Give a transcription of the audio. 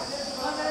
Okay.